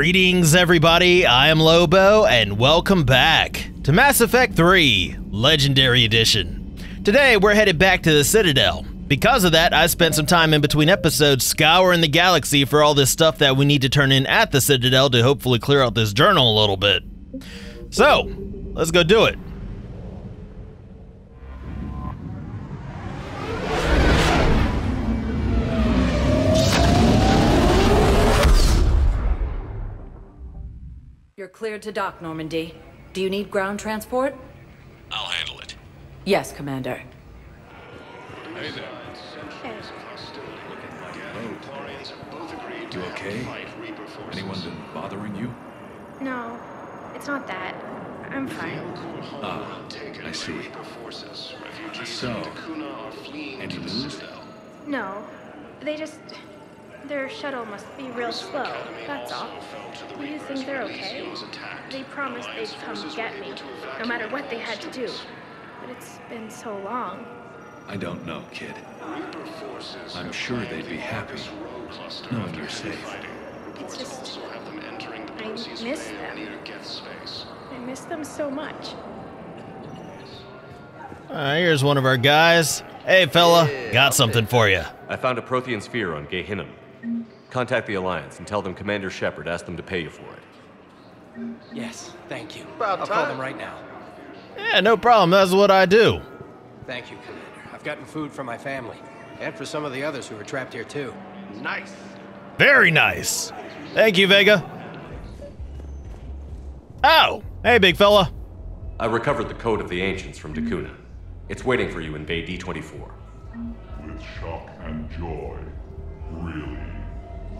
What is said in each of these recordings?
Greetings, everybody. I am Lobo, and welcome back to Mass Effect 3 Legendary Edition. Today, we're headed back to the Citadel. Because of that, I spent some time in between episodes scouring the galaxy for all this stuff that we need to turn in at the Citadel to hopefully clear out this journal a little bit. So, let's go do it. You're cleared to dock, Normandy. Do you need ground transport? I'll handle it. Yes, Commander. Hey there. You okay? Anyone been bothering you? No, it's not that. I'm fine. Ah, I see. So, any news? No, they just. Their shuttle must be real slow, that's all. Do you think they're okay? They promised they'd come get me, no matter what they had to do. But it's been so long. I don't know, kid. I'm sure they'd be happy knowing you're safe. It's just. I miss them. I miss them so much. Uh, here's one of our guys. Hey, fella, got something for you. I found a Prothean sphere on Gehinnom. Contact the Alliance and tell them Commander Shepard asked them to pay you for it. Yes, thank you. I'll call them right now. Yeah, no problem. That's what I do. Thank you, Commander. I've gotten food for my family, and for some of the others who are trapped here too. Nice. Very nice. Thank you, Vega. Oh, hey, big fella. I recovered the Code of the Ancients from Dekuuna. It's waiting for you in Bay D24. with shock and joy. Really,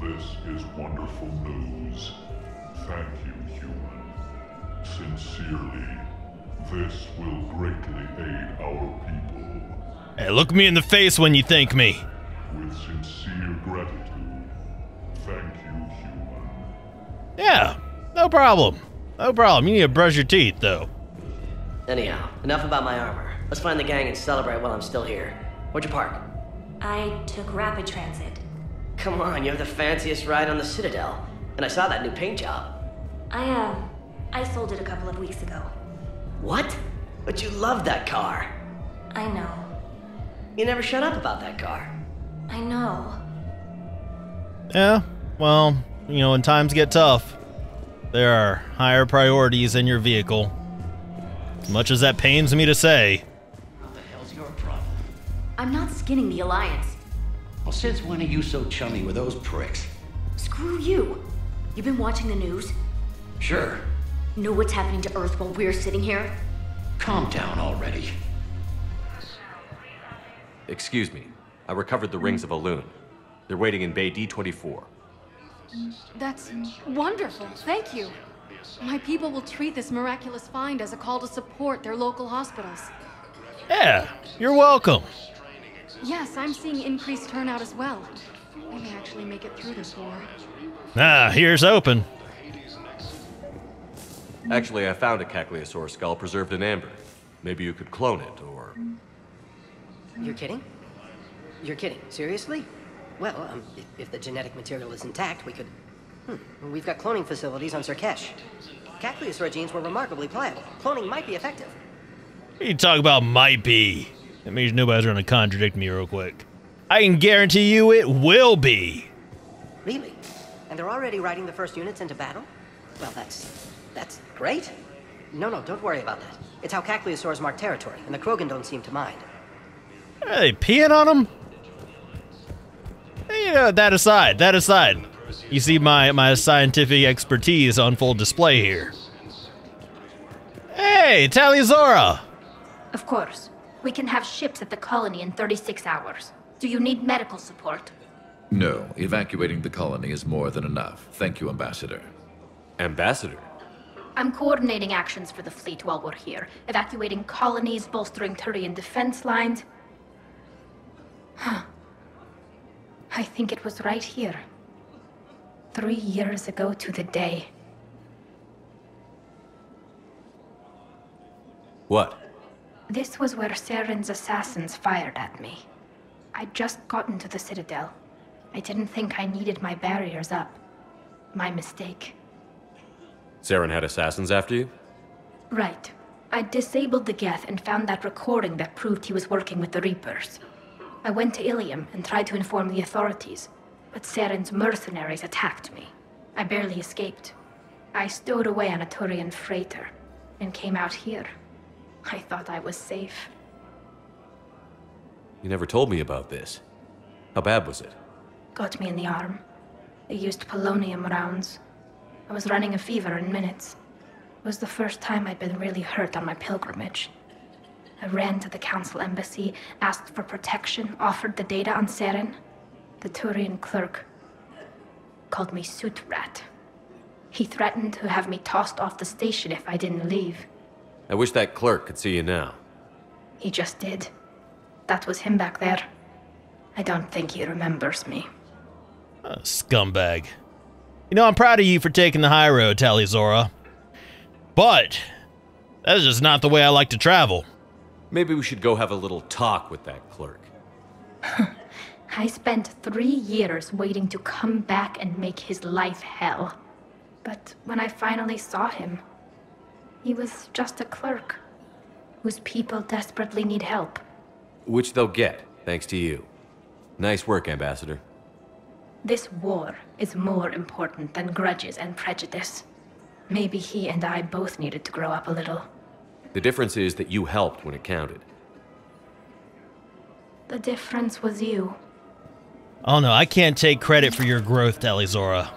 this is wonderful news. Thank you, human. Sincerely, this will greatly aid our people. Hey, look me in the face when you thank me. With sincere gratitude, thank you, human. Yeah, no problem. No problem. You need to brush your teeth, though. Anyhow, enough about my armor. Let's find the gang and celebrate while I'm still here. Where'd you park? I took rapid transit. Come on, you have the fanciest ride on the Citadel. And I saw that new paint job. I, uh, I sold it a couple of weeks ago. What? But you love that car. I know. You never shut up about that car. I know. Yeah, well, you know, when times get tough, there are higher priorities in your vehicle. As much as that pains me to say. What the hell's your problem? I'm not skinning the Alliance. Well, since when are you so chummy with those pricks? Screw you. You've been watching the news? Sure. Know what's happening to Earth while we're sitting here? Calm down already. Excuse me. I recovered the hmm? rings of Alune. They're waiting in Bay D24. That's wonderful. Thank you. My people will treat this miraculous find as a call to support their local hospitals. Yeah, you're welcome. Yes, I'm seeing increased turnout as well. We may actually make it through this war. Ah, here's open. Actually, I found a Kakliosaur skull preserved in amber. Maybe you could clone it, or... You're kidding? You're kidding. Seriously? Well, um, if, if the genetic material is intact, we could. Hmm. We've got cloning facilities on Sur'Kesh. Kakliosaur genes were remarkably pliable. Cloning might be effective. You talk about might be. That means nobody's gonna contradict me real quick. I can guarantee you it will be. Really? And they're already riding the first units into battle? Well, that's. that's great. No, no, don't worry about that. It's how Kakliosaurs mark territory, and the Krogan don't seem to mind. Are they peeing on them? Hey, you know, that aside, that aside. You see my, my scientific expertise on full display here. Hey, Tali'Zorah! Of course. We can have ships at the colony in 36 hours. Do you need medical support? No, evacuating the colony is more than enough. Thank you, Ambassador. Ambassador? I'm coordinating actions for the fleet while we're here, evacuating colonies, bolstering Turian defense lines. Huh. I think it was right here. Three years ago to the day. What? This was where Saren's assassins fired at me. I'd just gotten to the Citadel. I didn't think I needed my barriers up. My mistake. Saren had assassins after you? Right. I disabled the Geth and found that recording that proved he was working with the Reapers. I went to Ilium and tried to inform the authorities, but Saren's mercenaries attacked me. I barely escaped. I stowed away on a Turian freighter and came out here. I thought I was safe. You never told me about this. How bad was it? Got me in the arm. They used polonium rounds. I was running a fever in minutes. It was the first time I'd been really hurt on my pilgrimage. I ran to the council embassy, asked for protection, offered the data on Saren. The Turian clerk called me suit rat. He threatened to have me tossed off the station if I didn't leave. I wish that clerk could see you now. He just did. That was him back there. I don't think he remembers me. A scumbag. You know, I'm proud of you for taking the high road, Tali'Zorah. But that's just not the way I like to travel. Maybe we should go have a little talk with that clerk. I spent three years waiting to come back and make his life hell. But when I finally saw him, he was just a clerk whose people desperately need help. Which they'll get, thanks to you. Nice work, Ambassador. This war is more important than grudges and prejudice. Maybe he and I both needed to grow up a little. The difference is that you helped when it counted. The difference was you. Oh no, I can't take credit for your growth, Tali'Zorah.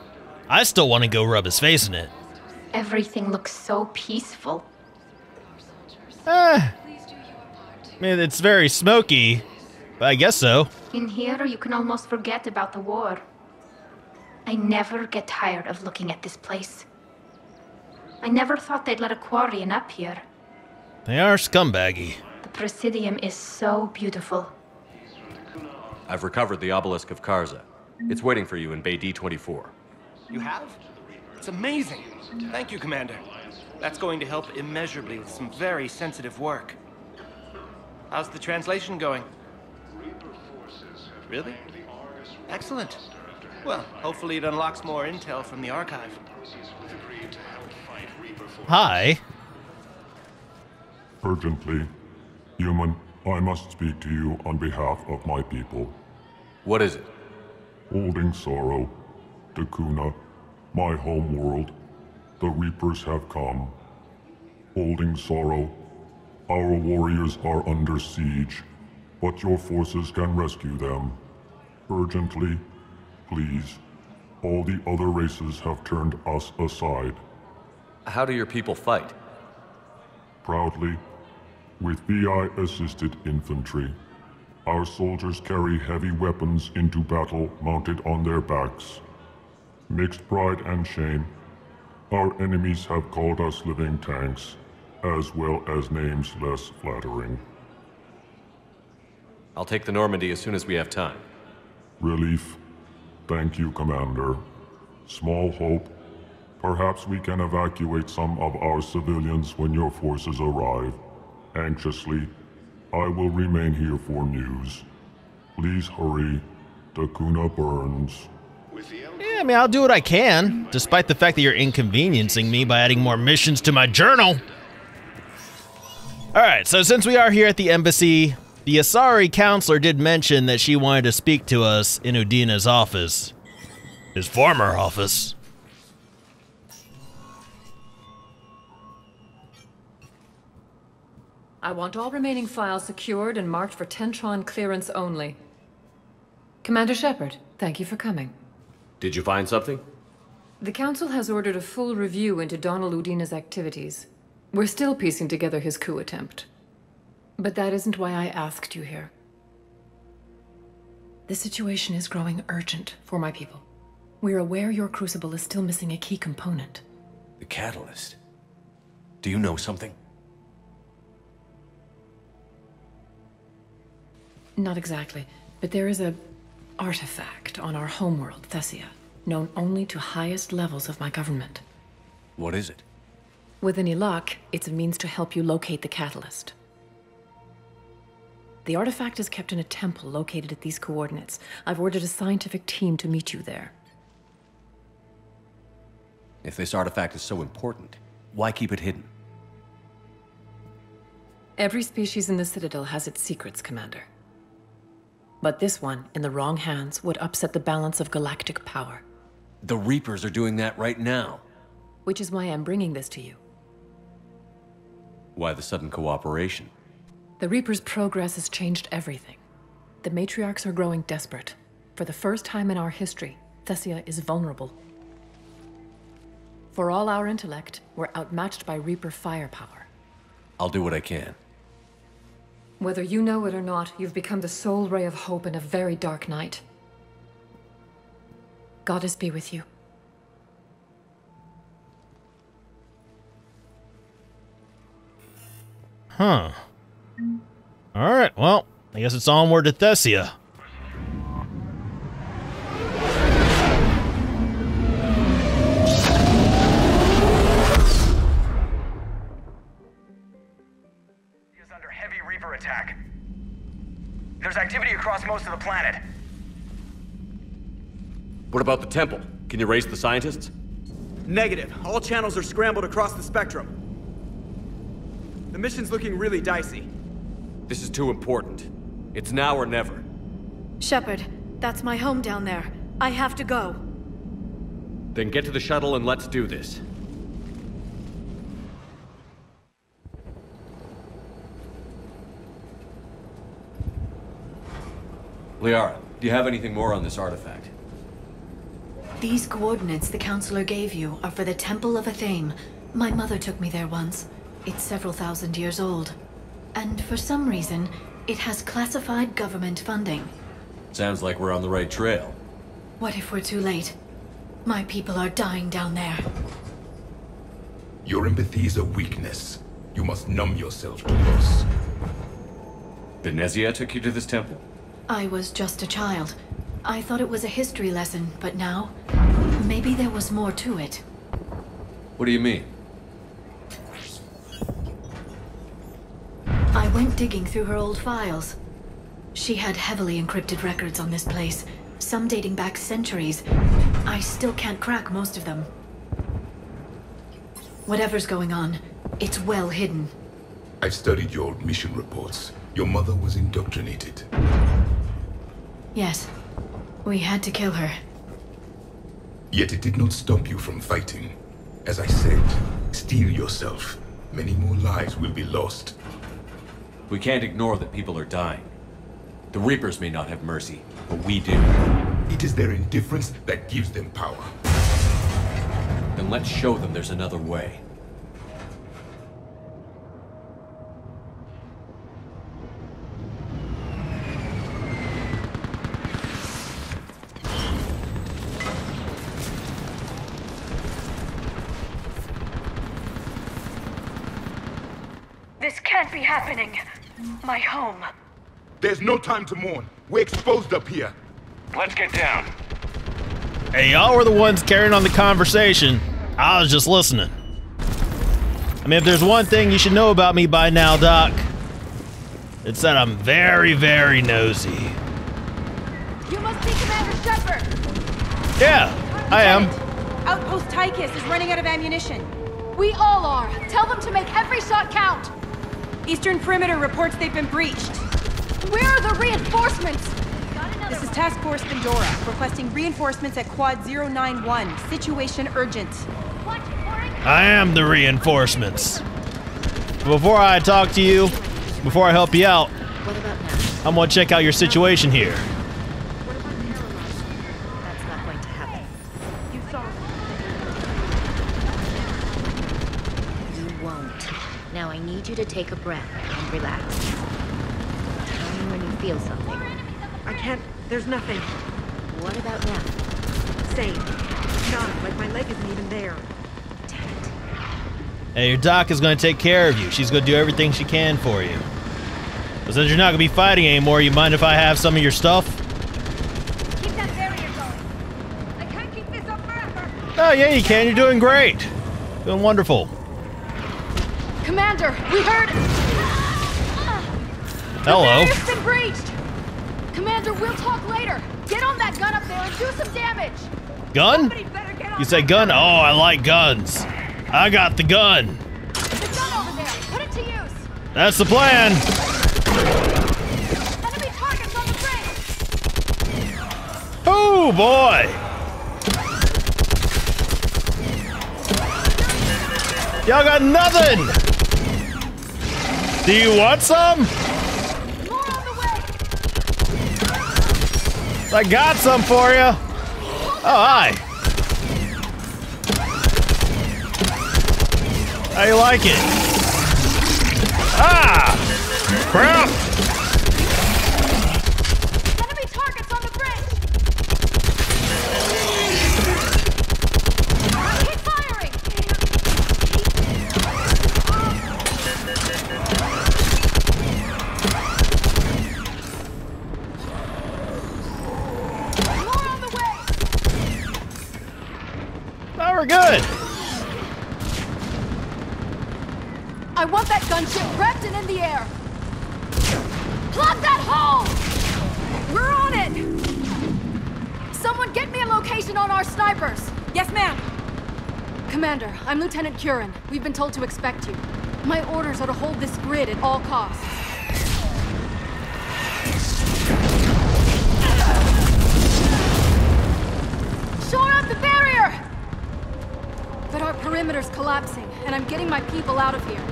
I still want to go rub his face in it. Everything looks so peaceful. Ah. I mean, it's very smoky, but I guess so. In here, you can almost forget about the war. I never get tired of looking at this place. I never thought they'd let a Quarian up here. They are scumbaggy. The Presidium is so beautiful. I've recovered the obelisk of Karza. It's waiting for you in Bay D24. You have? It's amazing. Thank you, Commander. That's going to help immeasurably with some very sensitive work. How's the translation going? Really? Excellent. Well, hopefully it unlocks more intel from the archive. Hi. Urgently. Human, I must speak to you on behalf of my people. What is it? Holding sorrow. Dekuuna, my home world. The Reapers have come. Holding sorrow. Our warriors are under siege, but your forces can rescue them. Urgently, please. All the other races have turned us aside. How do your people fight? Proudly, with VI-assisted infantry. Our soldiers carry heavy weapons into battle mounted on their backs. Mixed pride and shame, our enemies have called us living tanks, as well as names less flattering. I'll take the Normandy as soon as we have time. Relief. Thank you, Commander. Small hope. Perhaps we can evacuate some of our civilians when your forces arrive. Anxiously, I will remain here for news. Please hurry. Dekuuna burns. I mean, I'll do what I can, despite the fact that you're inconveniencing me by adding more missions to my journal. Alright, so since we are here at the embassy, the Asari counselor did mention that she wanted to speak to us in Udina's office. His former office. I want all remaining files secured and marked for Tentron clearance only. Commander Shepard, thank you for coming. Did you find something? The Council has ordered a full review into Donnel Udina's activities. We're still piecing together his coup attempt. But that isn't why I asked you here. The situation is growing urgent for my people. We're aware your crucible is still missing a key component. The catalyst. Do you know something? Not exactly, but there is a artifact on our homeworld, Thessia, known only to highest levels of my government. What is it? With any luck, it's a means to help you locate the catalyst. The artifact is kept in a temple located at these coordinates. I've ordered a scientific team to meet you there. If this artifact is so important, why keep it hidden? Every species in the Citadel has its secrets, Commander. But this one, in the wrong hands, would upset the balance of galactic power. The Reapers are doing that right now. Which is why I'm bringing this to you. Why the sudden cooperation? The Reaper's progress has changed everything. The matriarchs are growing desperate. For the first time in our history, Thessia is vulnerable. For all our intellect, we're outmatched by Reaper firepower. I'll do what I can. Whether you know it or not, you've become the sole ray of hope in a very dark night. Goddess be with you. Huh. Alright, well, I guess it's onward to Thessia. There's activity across most of the planet. What about the temple? Can you raise the scientists? Negative. All channels are scrambled across the spectrum. The mission's looking really dicey. This is too important. It's now or never. Shepard, that's my home down there. I have to go. Then get to the shuttle and let's do this. Liara, do you have anything more on this artifact? These coordinates the counselor gave you are for the Temple of Athame. My mother took me there once. It's several thousand years old. And for some reason, it has classified government funding. Sounds like we're on the right trail. What if we're too late? My people are dying down there. Your empathy is a weakness. You must numb yourself to loss. Benezia took you to this temple? I was just a child. I thought it was a history lesson, but now, maybe there was more to it. What do you mean? I went digging through her old files. She had heavily encrypted records on this place, some dating back centuries. I still can't crack most of them. Whatever's going on, it's well hidden. I've studied your old mission reports. Your mother was indoctrinated. Yes, we had to kill her. Yet it did not stop you from fighting. As I said, steel yourself. Many more lives will be lost. We can't ignore that people are dying. The Reapers may not have mercy, but we do. It is their indifference that gives them power. Then let's show them there's another way. This can't be happening. My home. There's no time to mourn. We're exposed up here. Let's get down. Hey, y'all were the ones carrying on the conversation. I was just listening. I mean, if there's one thing you should know about me by now, Doc, it's that I'm very, very nosy. You must be Commander Shepard. Yeah, I am. Outpost Tychus is running out of ammunition. We all are. Tell them to make every shot count. Eastern Perimeter reports they've been breached. Where are the reinforcements? This is Task Force Pandora, requesting reinforcements at Quad 091. Situation urgent. I am the reinforcements. Before I talk to you, before I help you out, I'm gonna check out your situation here. That's not going to happen. You saw. You won't. Now I need you to take a breath and relax. Tell me when you feel something. I can't. There's nothing. What about now? Same. Not like my leg isn't even there. Damn it. Hey, your doc is gonna take care of you. She's gonna do everything she can for you. But since you're not gonna be fighting anymore, you mind if I have some of your stuff? Keep that barrier going. I can't keep this up forever. Oh yeah, you can. You're doing great. Doing wonderful. Commander, we heard. Hello. Barrier's been breached. Commander, we'll talk later. Get on that gun up there and do some damage. Gun? You say gun? Oh, I like guns. I got the gun. The gun over there. Put it to use. That's the plan. Enemy targets on the bridge. Oh boy. Y'all got nothing. Do you want some? I got some for you. Oh, hi. You like it? Ah! Crap! I'm Curran. We've been told to expect you. My orders are to hold this grid at all costs. Shore up the barrier! But our perimeter's collapsing, and I'm getting my people out of here.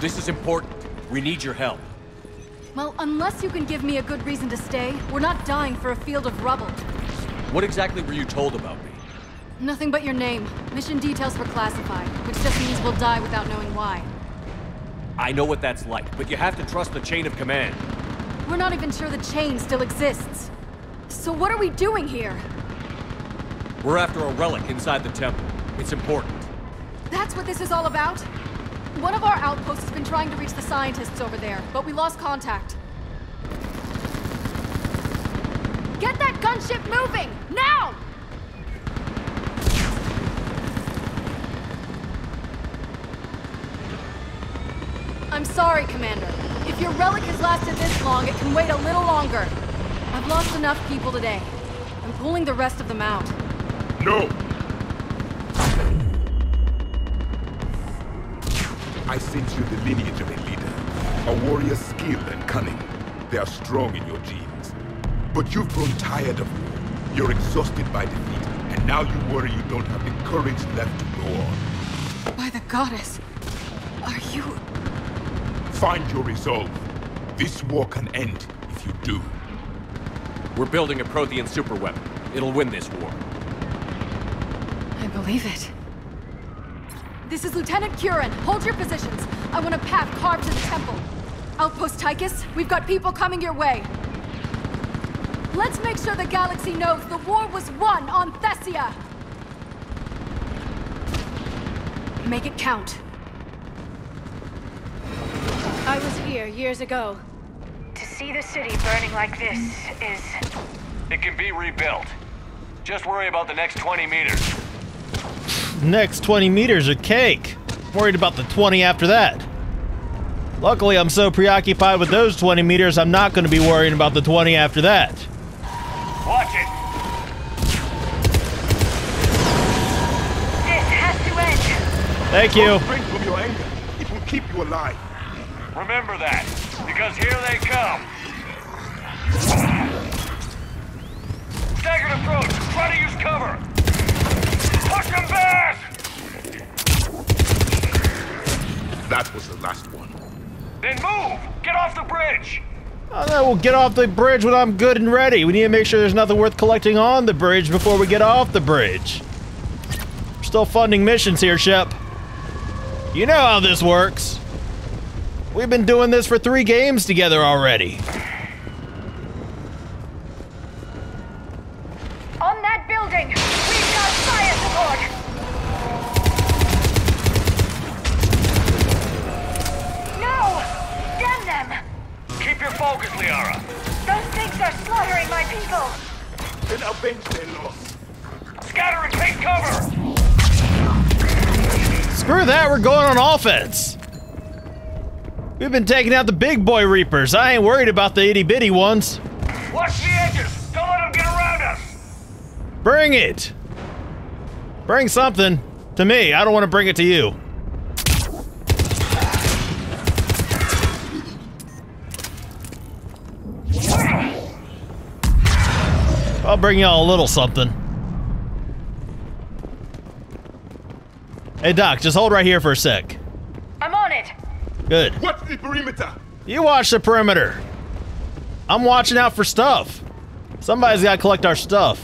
This is important. We need your help. Well, unless you can give me a good reason to stay, we're not dying for a field of rubble. What exactly were you told about me? Nothing but your name. Mission details were classified, which just means we'll die without knowing why. I know what that's like, but you have to trust the chain of command. We're not even sure the chain still exists. So what are we doing here? We're after a relic inside the temple. It's important. That's what this is all about? One of our outposts has been trying to reach the scientists over there, but we lost contact. Get that gunship moving! Now! I'm sorry, Commander. If your relic has lasted this long, it can wait a little longer. I've lost enough people today. I'm pulling the rest of them out. No! I sense you the lineage of a leader. A warrior's skill and cunning. They are strong in your genes. But you've grown tired of war. You're exhausted by defeat, and now you worry you don't have the courage left to go on. By the goddess, are you... Find your resolve. This war can end if you do. We're building a Prothean superweapon. It'll win this war. I believe it. This is Lieutenant Curran. Hold your positions. I want a path carved to the temple. Outpost Tychus, we've got people coming your way. Let's make sure the galaxy knows the war was won on Thessia! Make it count. I was here years ago. To see the city burning like this is... It can be rebuilt. Just worry about the next 20 meters. Next 20 meters are cake. Worried about the 20 after that. Luckily, I'm so preoccupied with those 20 meters, I'm not going to be worrying about the 20 after that. Watch it! This has to end. Thank you. Drink from your anger. It will keep you alive. Remember that, because here they come. Staggered approach. Try to use cover. Push them back! That was the last one. Then move! Get off the bridge! Oh, no, we'll get off the bridge when I'm good and ready. We need to make sure there's nothing worth collecting on the bridge before we get off the bridge. We're still funding missions here, Shep. You know how this works. We've been doing this for three games together already. On that building, we've got fire support. No! Damn them! Keep your focus, Liara. Those things are slaughtering my people. Then avenge their loss. Scatter and take cover! Screw that, we're going on offense. We've been taking out the big boy reapers. I ain't worried about the itty bitty ones. Watch the edges! Don't let them get around us! Bring it! Bring something to me. I don't want to bring it to you. I'll bring y'all a little something. Hey, Doc, just hold right here for a sec. I'm on it. Good. Watch the perimeter. You watch the perimeter. I'm watching out for stuff. Somebody's got to collect our stuff.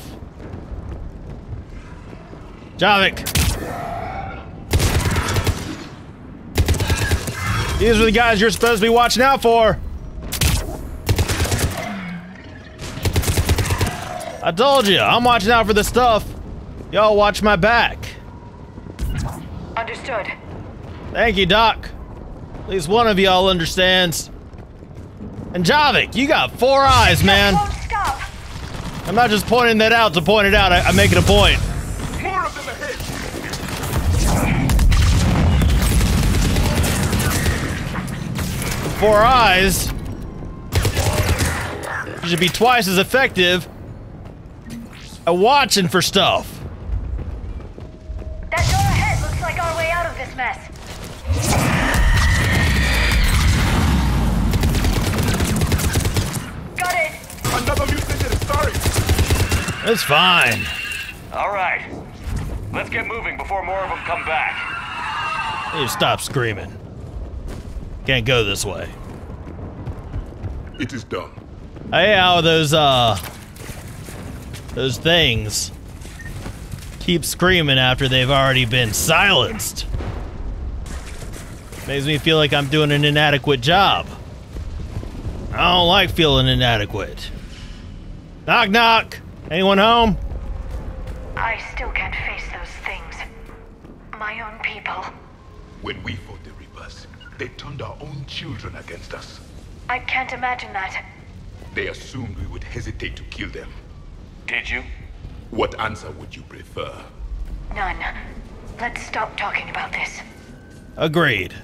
Javik. These are the guys you're supposed to be watching out for. I told you, I'm watching out for the stuff. Y'all watch my back. Understood. Thank you, Doc. At least one of y'all understands. And Javik, you got four eyes, man. I'm not just pointing that out to point it out. I, I'm making a point. More of them ahead. Four eyes. You should be twice as effective at watching for stuff. That door It's fine. All right. Let's get moving before more of them come back. You stop screaming. Can't go this way. It is done. Hey, how those uh those things keep screaming after they've already been silenced. Makes me feel like I'm doing an inadequate job. I don't like feeling inadequate. Knock knock. Anyone home? I still can't face those things. My own people. When we fought the Reapers, they turned our own children against us. I can't imagine that. They assumed we would hesitate to kill them. Did you? What answer would you prefer? None. Let's stop talking about this. Agreed.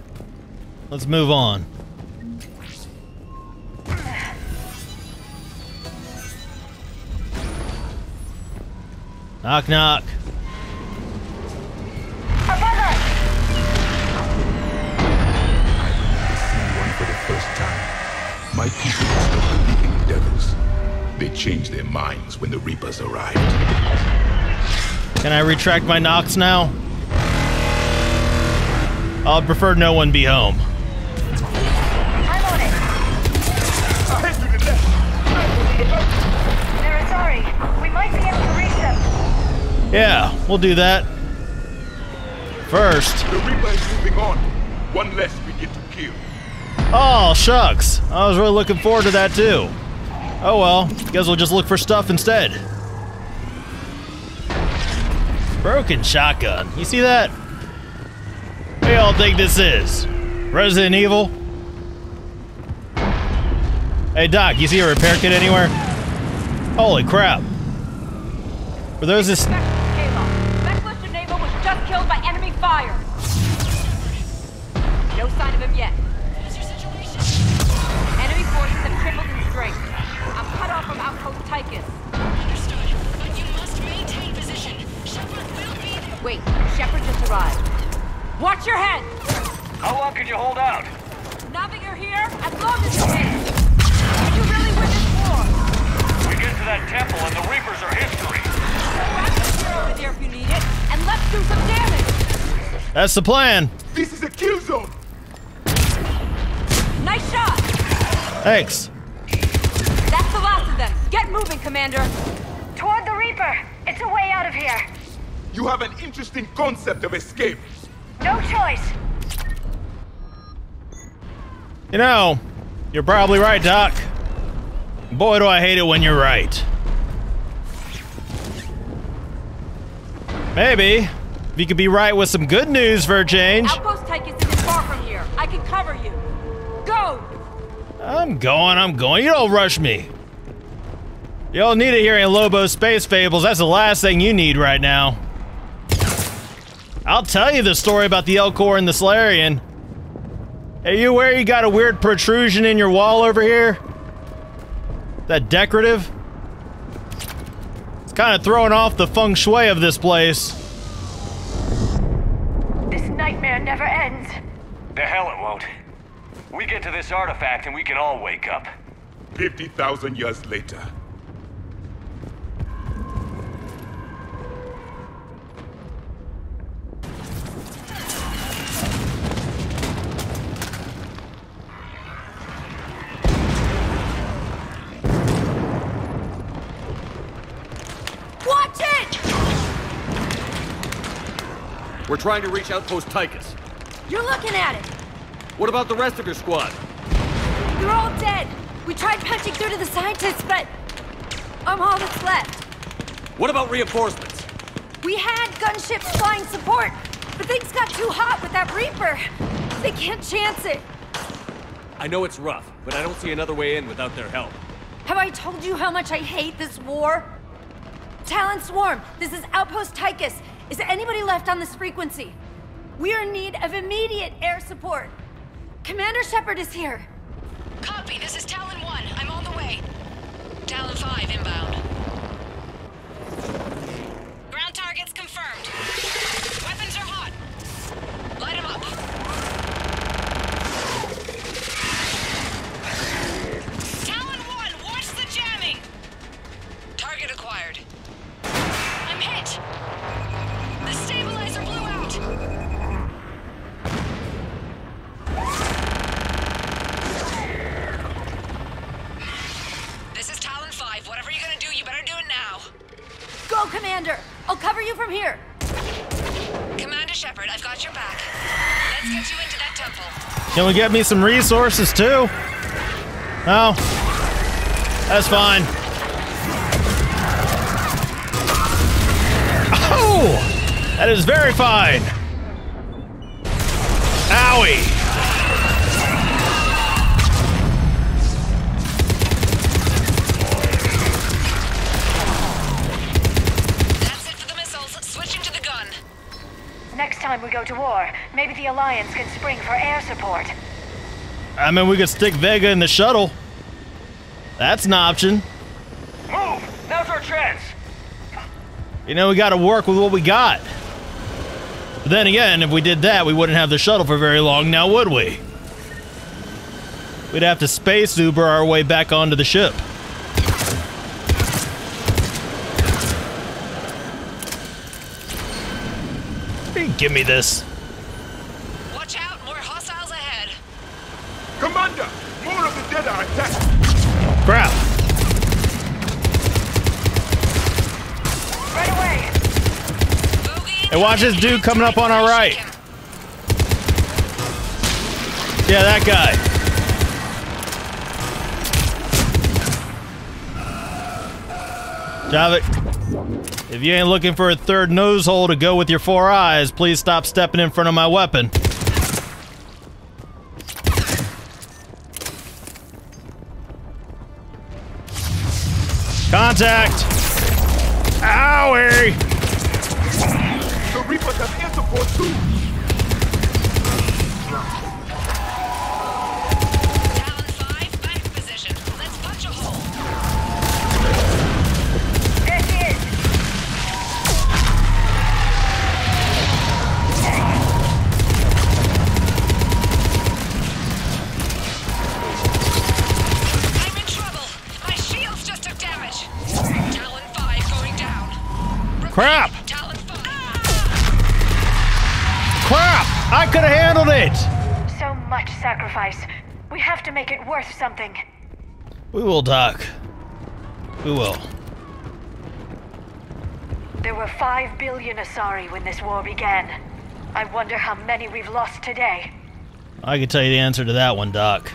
Let's move on. Knock knock. One for the first time. My people stopped believing in devils. They changed their minds when the Reapers arrived. Can I retract my knocks now? I'd prefer no one be home. I'm Narazari, we might be able to reach them. Yeah, we'll do that. First. The Reaper is moving on. One less we get to kill. Oh, shucks. I was really looking forward to that too. Oh well, guess we'll just look for stuff instead. Broken shotgun. You see that? What do y'all think this is? Resident Evil? Hey Doc, you see a repair kit anywhere? Holy crap. For those this fire. No sign of him yet. Enemy forces have tripled in strength. I'm cut off from outpost Tychus. Understood. But you must maintain position. Shepard will be there. Wait, Shepard just arrived. Watch your head! How long can you hold out? Now that you're here, as long as you can. Did you really win this war? We get to that temple and the Reapers are history. Grab the spear over there if you need it, and let's do some damage! That's the plan. This is a kill zone. Nice shot! Thanks. That's the last of them. Get moving, Commander. Toward the Reaper. It's a way out of here. You have an interesting concept of escape. No choice. You know, you're probably right, Doc. Boy, do I hate it when you're right. Maybe. If you could be right with some good news for a change. Outpost Tychus isn't far from here. I can cover you. Go! I'm going, I'm going. You don't rush me. You don't need to hear any Lobo space fables. That's the last thing you need right now. I'll tell you the story about the Elcor and the Solarian. Hey, you where you got a weird protrusion in your wall over here? That decorative? It's kind of throwing off the feng shui of this place. Never ends. The hell it won't. We get to this artifact and we can all wake up. 50,000 years later. We're trying to reach Outpost Tychus. You're looking at it. What about the rest of your squad? They're all dead. We tried punching through to the scientists, but I'm all that's left. What about reinforcements? We had gunships flying support, but things got too hot with that Reaper. They can't chance it. I know it's rough, but I don't see another way in without their help. Have I told you how much I hate this war? Talon Swarm, this is Outpost Tychus. Is there anybody left on this frequency? We are in need of immediate air support. Commander Shepard is here. Copy, this is Talon 1. I'm on the way. Talon 5 inbound. From here. Commander Shepard, I've got your back. Let's get you into that temple. Can we get me some resources too? No. That's fine. Oh! That is very fine. Owie! Time we go to war, maybe the Alliance can spring for air support. I mean, we could stick Vega in the shuttle. That's an option. Move! Now's our chance! You know, we got to work with what we got. But then again, if we did that, we wouldn't have the shuttle for very long now, would we? We'd have to space Uber our way back onto the ship. Give me this. Watch out, more hostiles ahead. Commander! More of the dead are attacked! Crap. Right away! Hey, watch this dude coming up on our right. Yeah, that guy. Javik, if you ain't looking for a third nose hole to go with your four eyes, please stop stepping in front of my weapon. Contact! Owie! The air support too! To worth something. We will, Doc. We will. There were five billion Asari when this war began. I wonder how many we've lost today. I can tell you the answer to that one, Doc.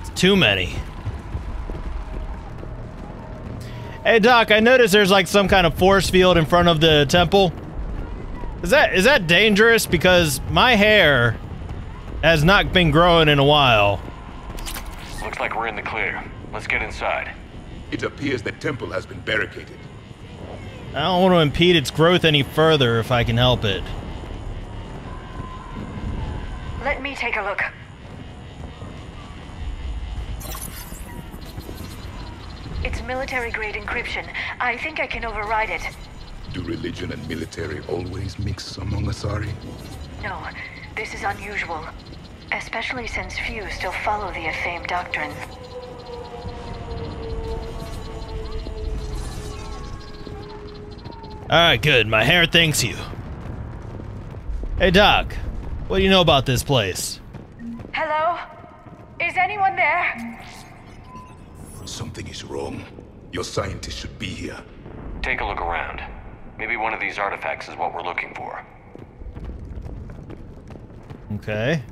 It's too many. Hey, Doc, I noticed there's like some kind of force field in front of the temple. Is that is that dangerous? Because my hair has not been growing in a while. Looks like we're in the clear. Let's get inside. It appears the temple has been barricaded. I don't want to impede its growth any further if I can help it. Let me take a look. It's military grade encryption. I think I can override it. Do religion and military always mix among Asari? No, this is unusual. Especially since few still follow the Athame doctrine. Alright, good. My hair thanks you. Hey, Doc. What do you know about this place? Hello? Is anyone there? Something is wrong. Your scientists should be here. Take a look around. Maybe one of these artifacts is what we're looking for. Okay.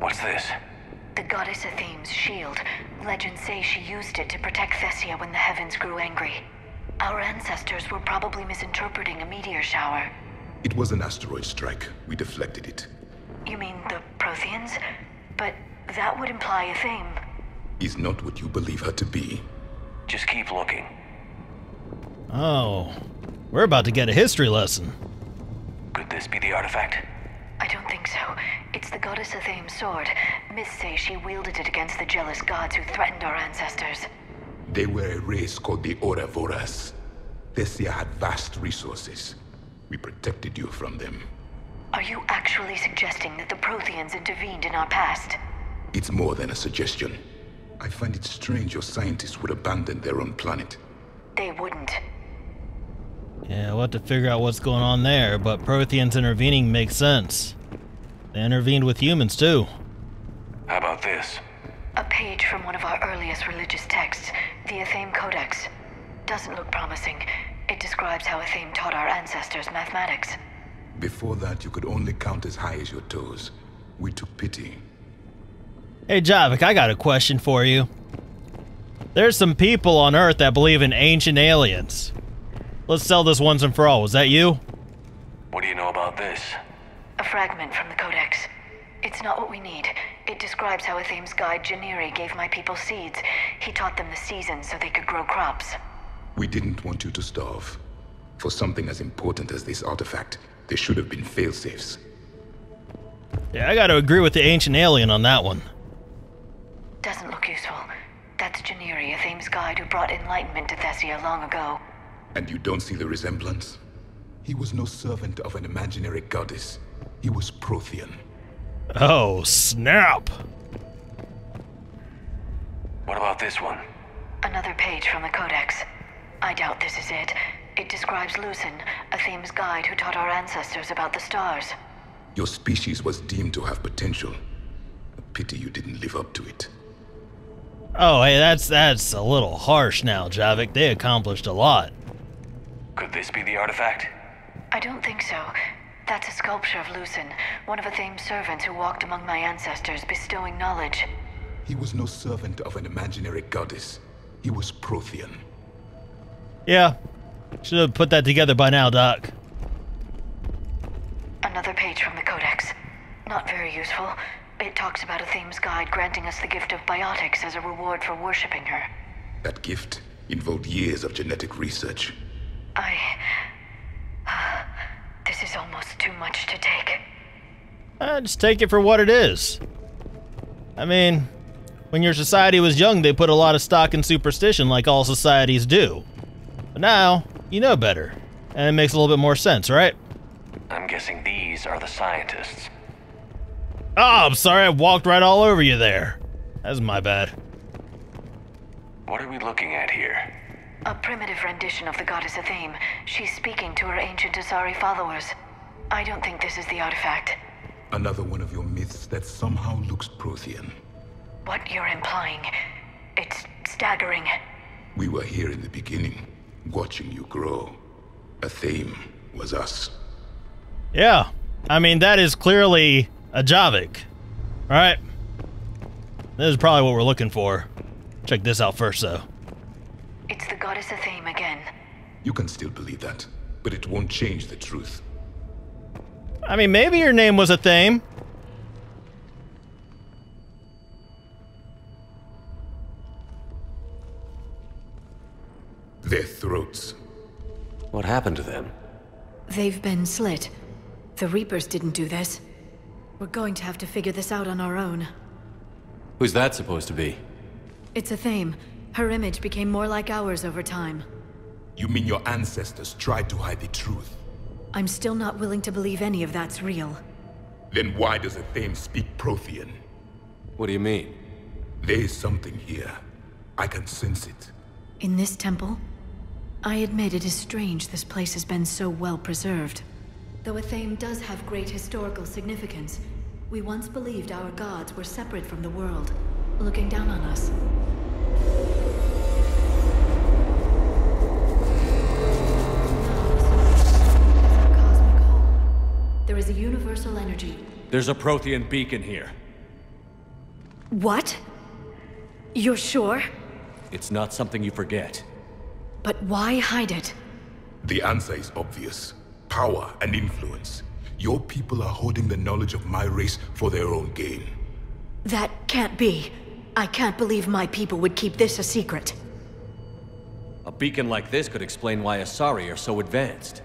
What's this? The goddess Athame's shield. Legends say she used it to protect Thessia when the heavens grew angry. Our ancestors were probably misinterpreting a meteor shower. It was an asteroid strike. We deflected it. You mean the Protheans? But that would imply Athame. Is not what you believe her to be. Just keep looking. Oh. We're about to get a history lesson. Could this be the artifact? I don't think so. It's the goddess Athame's sword. Myths say she wielded it against the jealous gods who threatened our ancestors. They were a race called the Oravores. Thessia had vast resources. We protected you from them. Are you actually suggesting that the Protheans intervened in our past? It's more than a suggestion. I find it strange your scientists would abandon their own planet. They wouldn't. Yeah, we'll have to figure out what's going on there, but Protheans intervening makes sense. They intervened with humans, too. How about this? A page from one of our earliest religious texts, the Athame Codex. Doesn't look promising. It describes how Athame taught our ancestors mathematics. Before that, you could only count as high as your toes. We took pity. Hey, Javik, I got a question for you. There's some people on Earth that believe in ancient aliens. Let's sell this once and for all. Was that you? What do you know about this? A fragment from the Codex. It's not what we need. It describes how Athame's guide Janiri gave my people seeds. He taught them the seasons so they could grow crops. We didn't want you to starve. For something as important as this artifact, there should have been failsafes. Yeah, I gotta agree with the ancient alien on that one. Doesn't look useful. That's Janiri, Athame's guide who brought enlightenment to Thessia long ago. And you don't see the resemblance? He was no servant of an imaginary goddess. He was Prothean. Oh, snap! What about this one? Another page from the Codex. I doubt this is it. It describes Lucen, a Athame's guide who taught our ancestors about the stars. Your species was deemed to have potential. A pity you didn't live up to it. Oh, hey, that's that's a little harsh now, Javik. They accomplished a lot. Could this be the artifact? I don't think so. That's a sculpture of Lucen, one of Athame's servants who walked among my ancestors, bestowing knowledge. He was no servant of an imaginary goddess. He was Prothean. Yeah. Should have put that together by now, Doc. Another page from the Codex. Not very useful. It talks about Athame's guide granting us the gift of biotics as a reward for worshipping her. That gift involved years of genetic research. I. This is almost too much to take. Uh, just take it for what it is. I mean, when your society was young, they put a lot of stock in superstition like all societies do. But now, you know better. And it makes a little bit more sense, right? I'm guessing these are the scientists. Oh, I'm sorry, I walked right all over you there. That's my bad. What are we looking at here? A primitive rendition of the goddess Athame. She's speaking to her ancient Asari followers. I don't think this is the artifact. Another one of your myths that somehow looks Prothean. What you're implying, it's staggering. We were here in the beginning, watching you grow. Athame was us. Yeah. I mean, that is clearly a Javik. Alright. This is probably what we're looking for. Check this out first, though. It's the goddess Athame again. You can still believe that, but it won't change the truth. I mean, maybe your name was Athame. Their throats. What happened to them? They've been slit. The Reapers didn't do this. We're going to have to figure this out on our own. Who's that supposed to be? It's a Athame. Her image became more like ours over time. You mean your ancestors tried to hide the truth? I'm still not willing to believe any of that's real. Then why does Athame speak Prothean? What do you mean? There is something here. I can sense it. In this temple? I admit it is strange this place has been so well preserved. Though Athame does have great historical significance, we once believed our gods were separate from the world, looking down on us. There is a universal energy. There's a Prothean beacon here. What? You're sure? It's not something you forget. But why hide it? The answer is obvious. Power and influence. Your people are holding the knowledge of my race for their own gain. That can't be. I can't believe my people would keep this a secret. A beacon like this could explain why Asari are so advanced.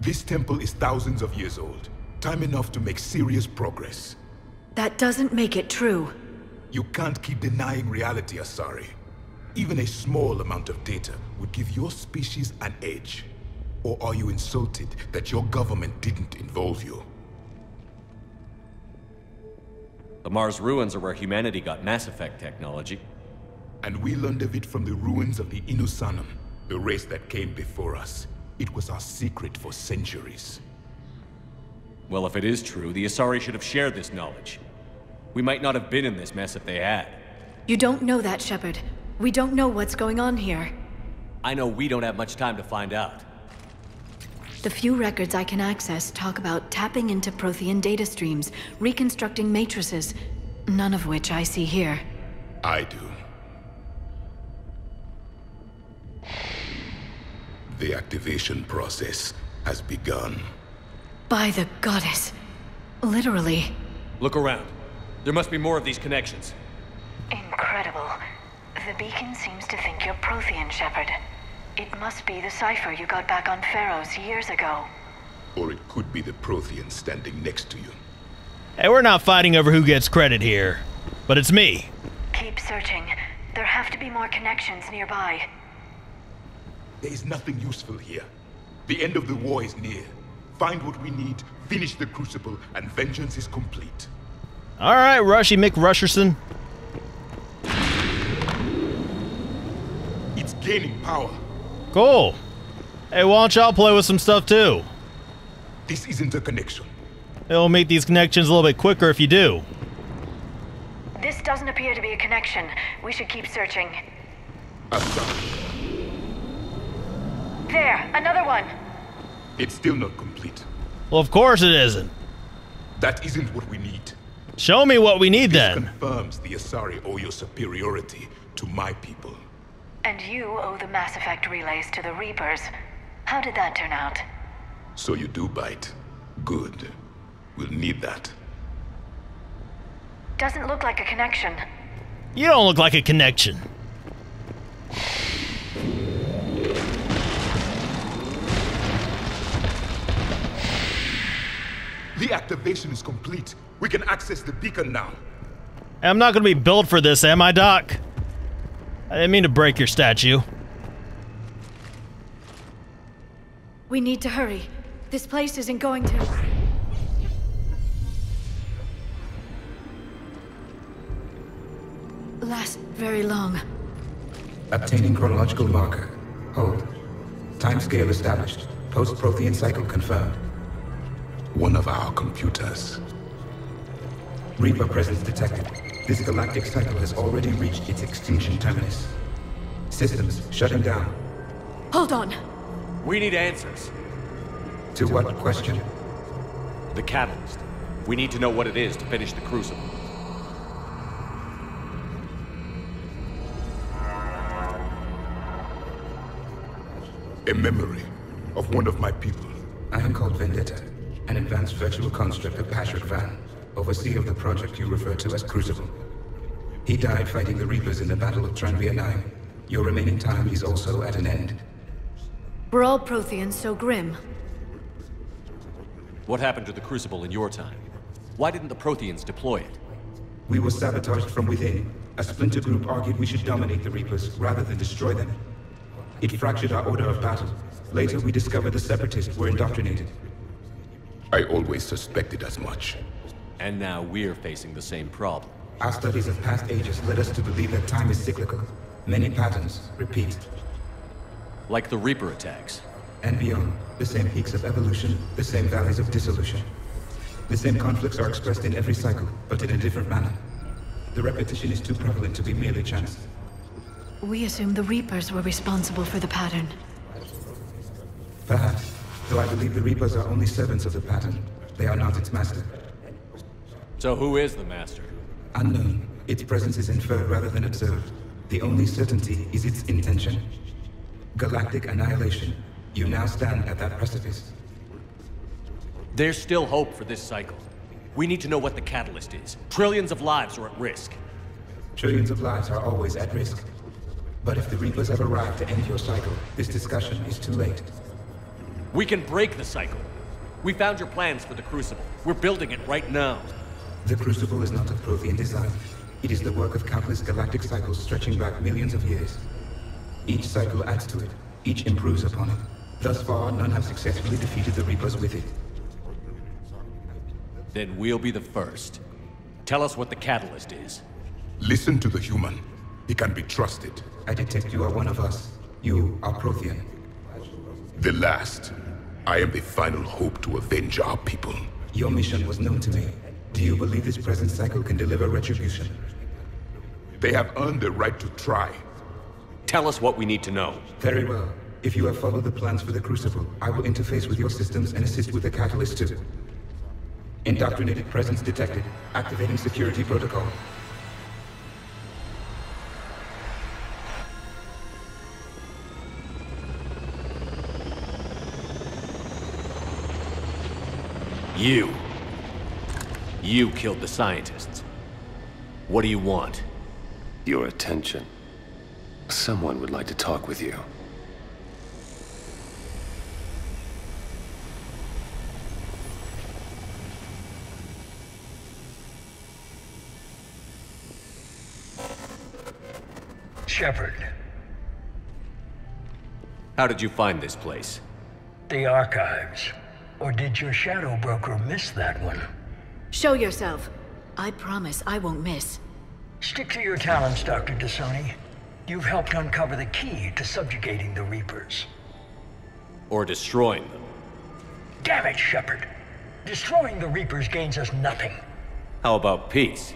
This temple is thousands of years old. Time enough to make serious progress. That doesn't make it true. You can't keep denying reality, Asari. Even a small amount of data would give your species an edge. Or are you insulted that your government didn't involve you? The Mars ruins are where humanity got Mass Effect technology. And we learned of it from the ruins of the Inusannon, the race that came before us. It was our secret for centuries. Well, if it is true, the Asari should have shared this knowledge. We might not have been in this mess if they had. You don't know that, Shepard. We don't know what's going on here. I know we don't have much time to find out. The few records I can access talk about tapping into Prothean data streams, reconstructing matrices, none of which I see here. I do. The activation process has begun. By the goddess. Literally. Look around. There must be more of these connections. Incredible. The beacon seems to think you're Prothean, Shepard. It must be the cipher you got back on Feros years ago. Or it could be the Prothean standing next to you. Hey, we're not fighting over who gets credit here, but it's me. Keep searching. There have to be more connections nearby. There is nothing useful here. The end of the war is near. Find what we need, finish the Crucible, and vengeance is complete. All right, Rushy McRusherson. It's gaining power. Cool. Hey, why don't y'all play with some stuff too? This isn't a connection. It'll make these connections a little bit quicker if you do. This doesn't appear to be a connection. We should keep searching. There, another one. It's still not complete. Well, of course it isn't. That isn't what we need. Show me what we need this then. confirms the Asari owe your superiority to my people. And you owe the Mass Effect relays to the Reapers. How did that turn out? So you do bite. Good. We'll need that. Doesn't look like a connection. You don't look like a connection. The activation is complete. We can access the beacon now. I'm not going to be built for this, am I, Doc? I didn't mean to break your statue. We need to hurry. This place isn't going to... last very long. Obtaining chronological marker. Hold. Timescale established. Post-Prothean cycle confirmed. One of our computers. Reaper presence detected. This galactic cycle has already reached its extinction terminus. Systems shutting down. Hold on. We need answers. To what question? The catalyst. We need to know what it is to finish the Crucible. A memory of one of my people. I am called Vendetta, an advanced virtual construct of Patrick Van, overseer of the project you refer to as Crucible. He died fighting the Reapers in the Battle of Tranvia 9. Your remaining time is also at an end. We're all Protheans, so grim. What happened to the Crucible in your time? Why didn't the Protheans deploy it? We were sabotaged from within. A splinter group argued we should dominate the Reapers rather than destroy them. It fractured our order of battle. Later, we discovered the Separatists were indoctrinated. I always suspected as much. And now we're facing the same problem. Our studies of past ages led us to believe that time is cyclical. Many patterns repeat. Like the Reaper attacks. And beyond, the same peaks of evolution, the same valleys of dissolution. The same conflicts are expressed in every cycle, but in a different manner. The repetition is too prevalent to be merely chance. We assume the Reapers were responsible for the pattern. Perhaps, though I believe the Reapers are only servants of the pattern. They are not its master. So who is the master? Unknown. Its presence is inferred rather than observed. The only certainty is its intention. Galactic annihilation. You now stand at that precipice. There's still hope for this cycle. We need to know what the catalyst is. Trillions of lives are at risk. Trillions of lives are always at risk. But if the Reapers have arrived to end your cycle, this discussion is too late. We can break the cycle. We found your plans for the Crucible. We're building it right now. The Crucible is not a Prothean design. It is the work of countless galactic cycles stretching back millions of years. Each cycle adds to it. Each improves upon it. Thus far, none have successfully defeated the Reapers with it. Then we'll be the first. Tell us what the catalyst is. Listen to the human. He can be trusted. I detect you are one of us. You are Prothean. The last. I am the final hope to avenge our people. Your mission was known to me. Do you believe this present cycle can deliver retribution? They have earned the right to try. Tell us what we need to know. Very well. If you have followed the plans for the Crucible, I will interface with your systems and assist with the catalyst too. Indoctrinated presence detected. Activating security protocol. You. You killed the scientists. What do you want? Your attention. Someone would like to talk with you. Shepard, How did you find this place? the archives. Or did your shadow broker miss that one? Show yourself. I promise I won't miss. Stick to your talents, Dr. T'Soni. You've helped uncover the key to subjugating the Reapers. Or destroying them? Damn it, Shepard. Destroying the Reapers gains us nothing. How about peace?